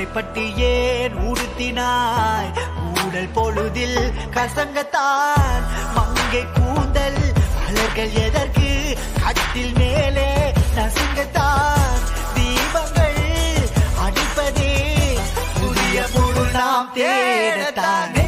கயிறை பட்டி ஏன் உறுத்தினாய்? கூடல் பொழுதில் கசங்கத்தான். மங்கை கூந்தல் அலர்கள் எதற்கு? கட்டில் மேலே நசுங்கத்தான். தீபங்கள் அடிப்பதே புதிய பொருள் நாம் தேடத்தான்.